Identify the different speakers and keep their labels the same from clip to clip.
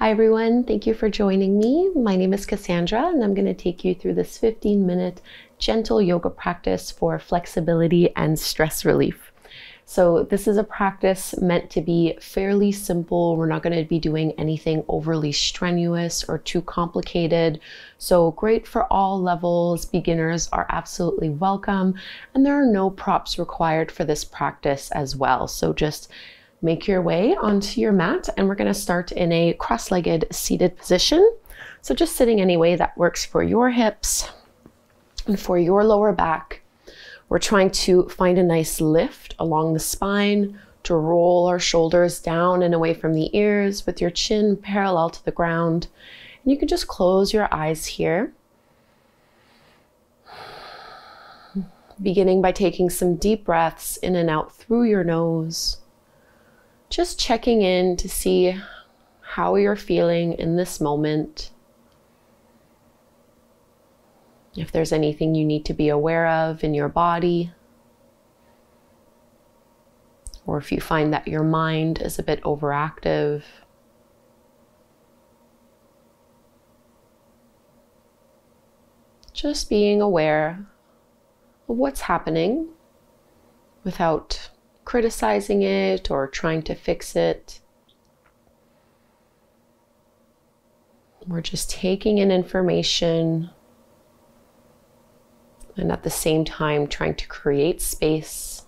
Speaker 1: Hi everyone, thank you for joining me. My name is Kassandra and I'm going to take you through this 15 minute gentle yoga practice for flexibility and stress relief. So, this is a practice meant to be fairly simple. We're not going to be doing anything overly strenuous or too complicated. So, great for all levels. Beginners are absolutely welcome, and there are no props required for this practice as well. So, just make your way onto your mat and we're going to start in a cross-legged seated position. So just sitting any way that works for your hips and for your lower back. We're trying to find a nice lift along the spine to roll our shoulders down and away from the ears with your chin parallel to the ground. And you can just close your eyes here. Beginning by taking some deep breaths in and out through your nose just checking in to see how you're feeling in this moment. If there's anything you need to be aware of in your body, or if you find that your mind is a bit overactive. Just being aware of what's happening without criticizing it or trying to fix it. We're just taking in information and at the same time trying to create space.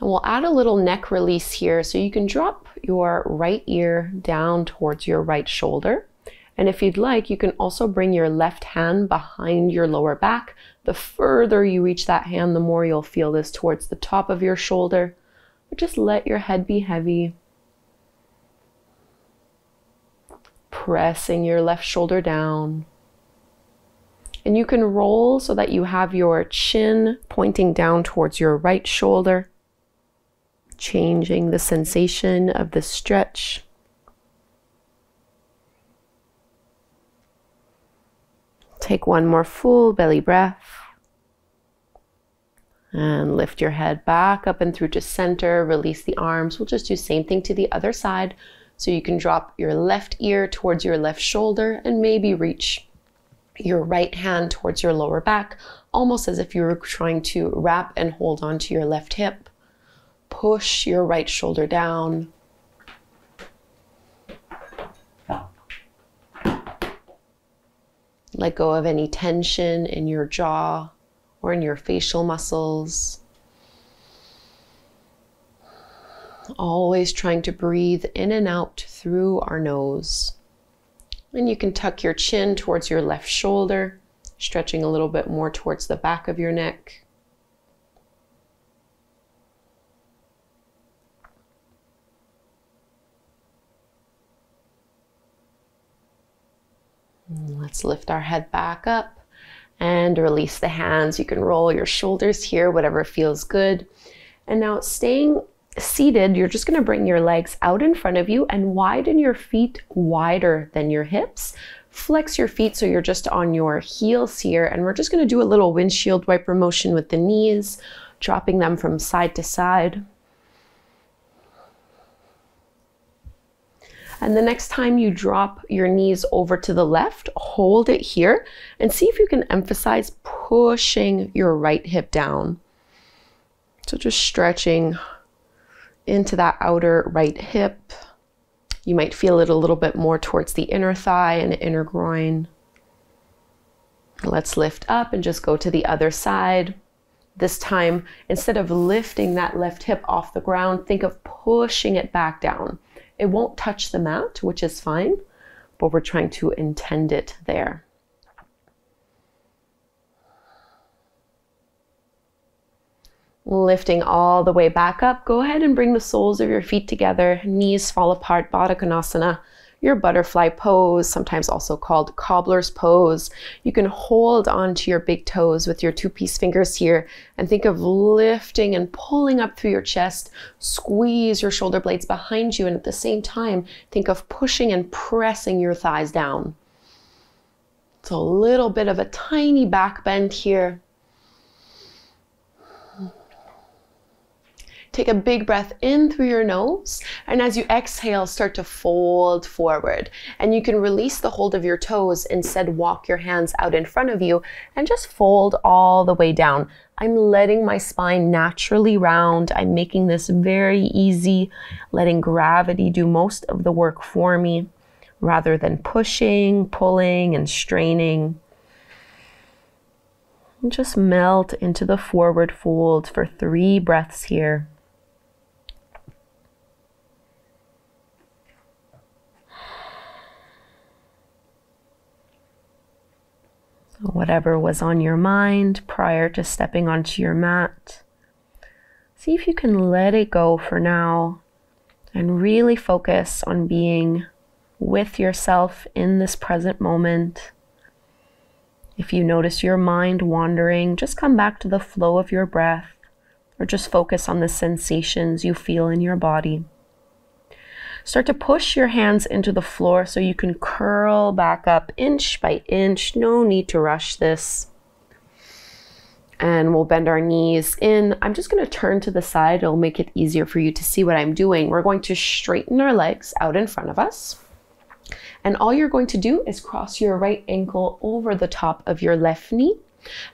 Speaker 1: And we'll add a little neck release here so you can drop your right ear down towards your right shoulder. And if you'd like, you can also bring your left hand behind your lower back the further you reach that hand, the more you'll feel this towards the top of your shoulder. But just let your head be heavy. Pressing your left shoulder down. And you can roll so that you have your chin pointing down towards your right shoulder, changing the sensation of the stretch. Take one more full belly breath. And lift your head back up and through to center. Release the arms. We'll just do same thing to the other side. So you can drop your left ear towards your left shoulder and maybe reach your right hand towards your lower back, almost as if you were trying to wrap and hold onto your left hip. Push your right shoulder down. Let go of any tension in your jaw or in your facial muscles. Always trying to breathe in and out through our nose. And you can tuck your chin towards your left shoulder, stretching a little bit more towards the back of your neck. Let's lift our head back up and release the hands. You can roll your shoulders here, whatever feels good. And now staying seated, you're just gonna bring your legs out in front of you and widen your feet wider than your hips. Flex your feet so you're just on your heels here. And we're just gonna do a little windshield wiper motion with the knees, dropping them from side to side. And the next time you drop your knees over to the left, hold it here and see if you can emphasize pushing your right hip down. So just stretching into that outer right hip. You might feel it a little bit more towards the inner thigh and inner groin. Let's lift up and just go to the other side. This time, instead of lifting that left hip off the ground, think of pushing it back down. It won't touch the mat, which is fine, but we're trying to intend it there. Lifting all the way back up, go ahead and bring the soles of your feet together, knees fall apart, Baddha Konasana your butterfly pose, sometimes also called cobbler's pose. You can hold onto your big toes with your two peace fingers here and think of lifting and pulling up through your chest. Squeeze your shoulder blades behind you, and at the same time, think of pushing and pressing your thighs down. So, a little bit of a tiny back bend here. Take a big breath in through your nose. And as you exhale, start to fold forward. And you can release the hold of your toes. Instead, walk your hands out in front of you and just fold all the way down. I'm letting my spine naturally round. I'm making this very easy, letting gravity do most of the work for me rather than pushing, pulling, and straining. And just melt into the forward fold for three breaths here. Whatever was on your mind prior to stepping onto your mat. See if you can let it go for now and really focus on being with yourself in this present moment. If you notice your mind wandering, just come back to the flow of your breath or just focus on the sensations you feel in your body. Start to push your hands into the floor so you can curl back up inch by inch. No need to rush this. And we'll bend our knees in. I'm just going to turn to the side. It'll make it easier for you to see what I'm doing. We're going to straighten our legs out in front of us. And all you're going to do is cross your right ankle over the top of your left knee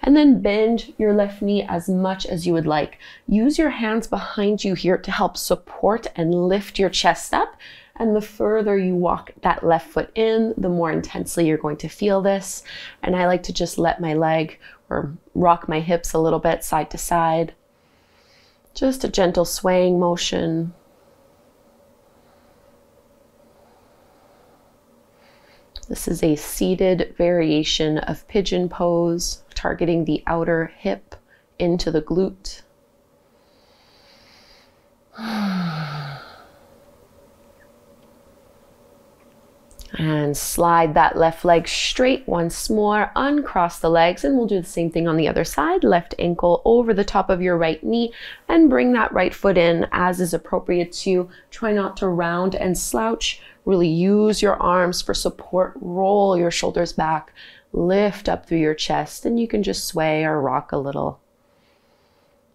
Speaker 1: and then bend your left knee as much as you would like. Use your hands behind you here to help support and lift your chest up. And the further you walk that left foot in, the more intensely you're going to feel this. And I like to just let my leg or rock my hips a little bit side to side. Just a gentle swaying motion. This is a seated variation of pigeon pose, targeting the outer hip into the glute. And slide that left leg straight once more. Uncross the legs, and we'll do the same thing on the other side. Left ankle over the top of your right knee, and bring that right foot in as is appropriate to you. Try not to round and slouch. Really use your arms for support. Roll your shoulders back. Lift up through your chest, and you can just sway or rock a little.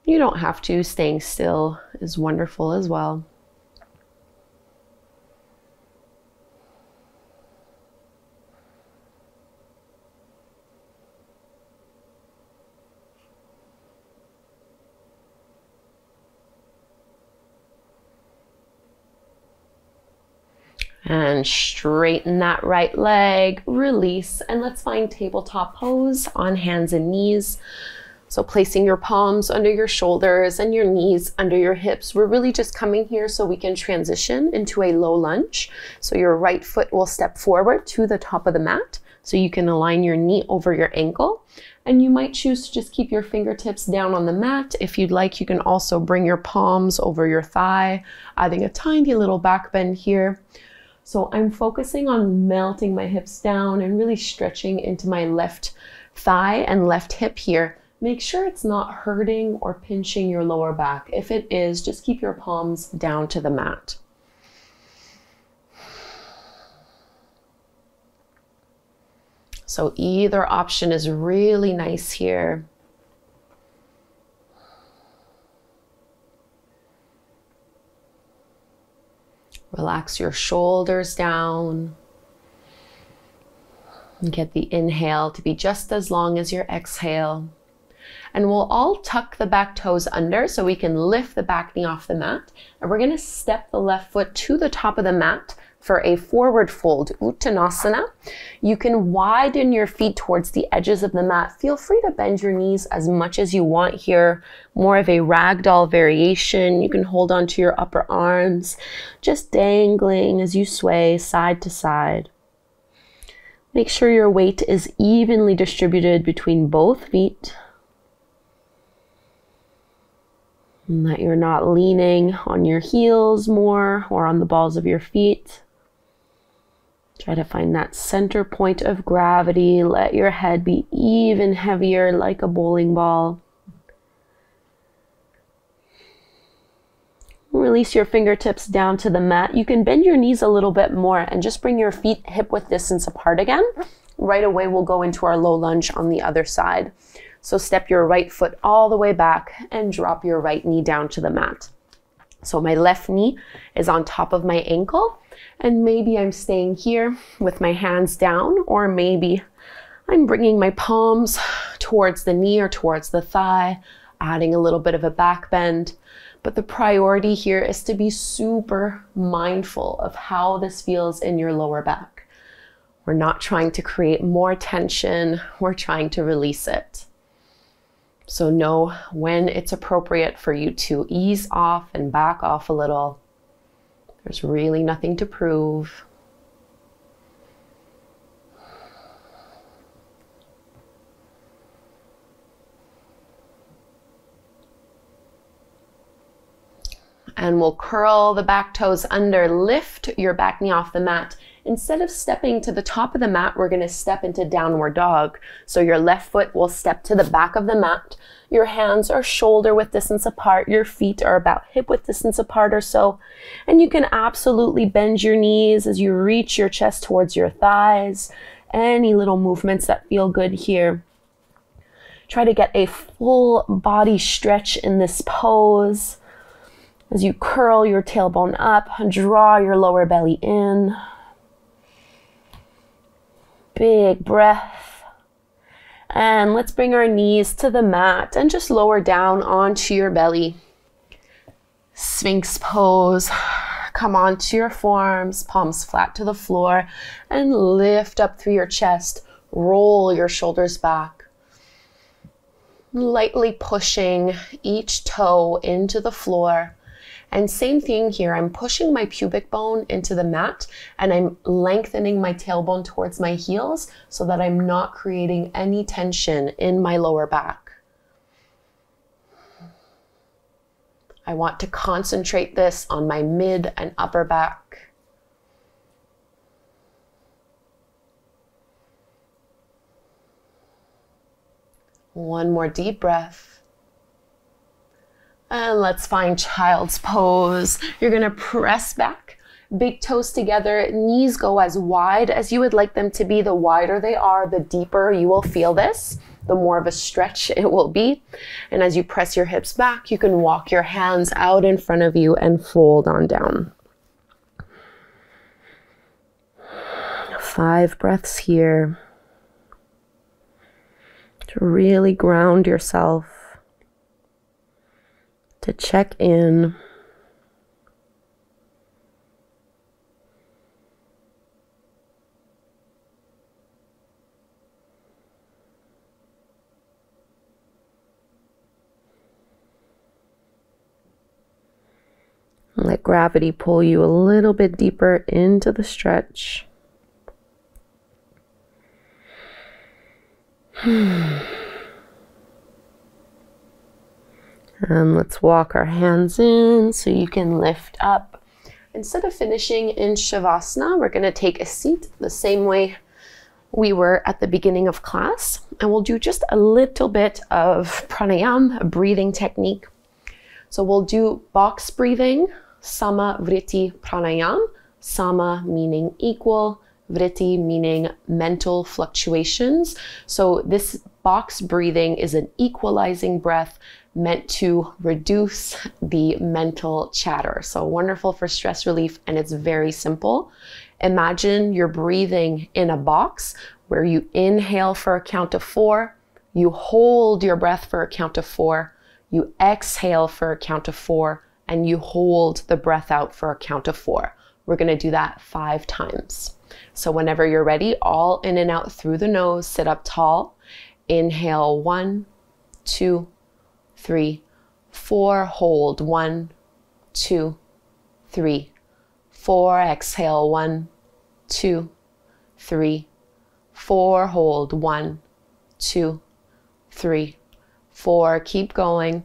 Speaker 1: You don't have to. Staying still is wonderful as well. And straighten that right leg, release, and let's find tabletop pose on hands and knees. So placing your palms under your shoulders and your knees under your hips. We're really just coming here so we can transition into a low lunge. So your right foot will step forward to the top of the mat. So you can align your knee over your ankle. And you might choose to just keep your fingertips down on the mat. If you'd like, you can also bring your palms over your thigh, adding a tiny little back bend here. So I'm focusing on melting my hips down and really stretching into my left thigh and left hip here. Make sure it's not hurting or pinching your lower back. If it is, just keep your palms down to the mat. So either option is really nice here. Relax your shoulders down. And get the inhale to be just as long as your exhale. And we'll all tuck the back toes under so we can lift the back knee off the mat. And we're to step the left foot to the top of the mat for a forward fold, Uttanasana. You can widen your feet towards the edges of the mat. Feel free to bend your knees as much as you want here. More of a ragdoll variation. You can hold onto your upper arms, just dangling as you sway side to side. Make sure your weight is evenly distributed between both feet. And that you're not leaning on your heels more or on the balls of your feet. Try to find that center point of gravity. Let your head be even heavier like a bowling ball. Release your fingertips down to the mat. You can bend your knees a little bit more and just bring your feet hip width distance apart again. Right away, we'll go into our low lunge on the other side. So step your right foot all the way back and drop your right knee down to the mat. So my left knee is on top of my ankle, and maybe I'm staying here with my hands down, or maybe I'm bringing my palms towards the knee or towards the thigh, adding a little bit of a back bend. But the priority here is to be super mindful of how this feels in your lower back. We're not trying to create more tension, we're trying to release it. So know when it's appropriate for you to ease off and back off a little. There's really nothing to prove. And we'll curl the back toes under, lift your back knee off the mat. Instead of stepping to the top of the mat, we're gonna step into downward dog. So your left foot will step to the back of the mat. Your hands are shoulder width distance apart. Your feet are about hip width distance apart or so. And you can absolutely bend your knees as you reach your chest towards your thighs. Any little movements that feel good here. Try to get a full body stretch in this pose. As you curl your tailbone up, draw your lower belly in. Big breath. And let's bring our knees to the mat and just lower down onto your belly. Sphinx pose. Come onto your forearms, palms flat to the floor, and lift up through your chest. Roll your shoulders back. Lightly pushing each toe into the floor and same thing here, I'm pushing my pubic bone into the mat and I'm lengthening my tailbone towards my heels so that I'm not creating any tension in my lower back. I want to concentrate this on my mid and upper back. One more deep breath. And let's find child's pose. You're gonna press back, big toes together, knees go as wide as you would like them to be. The wider they are, the deeper you will feel this, the more of a stretch it will be. And as you press your hips back, you can walk your hands out in front of you and fold on down. Five breaths here to really ground yourself to check in. Let gravity pull you a little bit deeper into the stretch. And let's walk our hands in so you can lift up. Instead of finishing in Shavasana, we're going to take a seat the same way we were at the beginning of class. And we'll do just a little bit of pranayam, a breathing technique. So we'll do box breathing, sama vritti pranayam, sama meaning equal, vritti meaning mental fluctuations. So this box breathing is an equalizing breath meant to reduce the mental chatter. So wonderful for stress relief and it's very simple. Imagine you're breathing in a box where you inhale for a count of four, you hold your breath for a count of four, you exhale for a count of four, and you hold the breath out for a count of four. We're gonna do that five times. So whenever you're ready, all in and out through the nose, sit up tall. Inhale one, two, three, four. Hold one, two, three, four. Exhale one, two, three, four. Hold one, two, three, four. Keep going.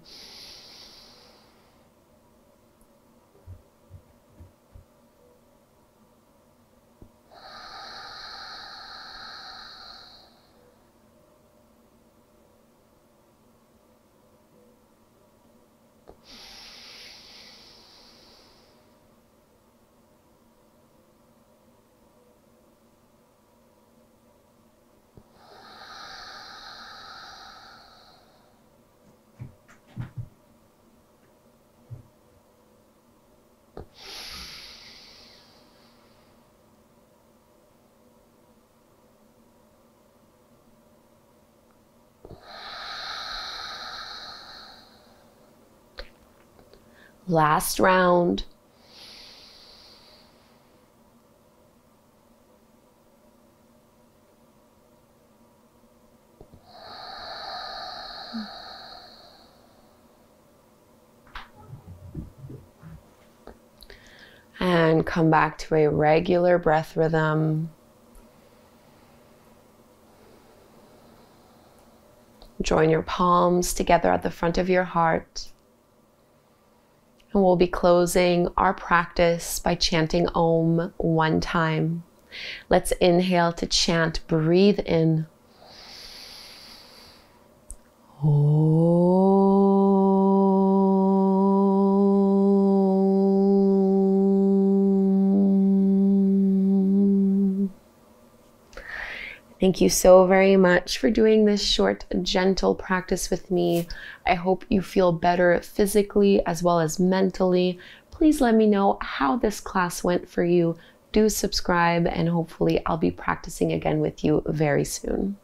Speaker 1: Last round. And come back to a regular breath rhythm. Join your palms together at the front of your heart. And we'll be closing our practice by chanting Om one time. Let's inhale to chant, breathe in. Thank you so very much for doing this short, gentle practice with me. I hope you feel better physically as well as mentally. Please let me know how this class went for you. Do subscribe, and hopefully, I'll be practicing again with you very soon.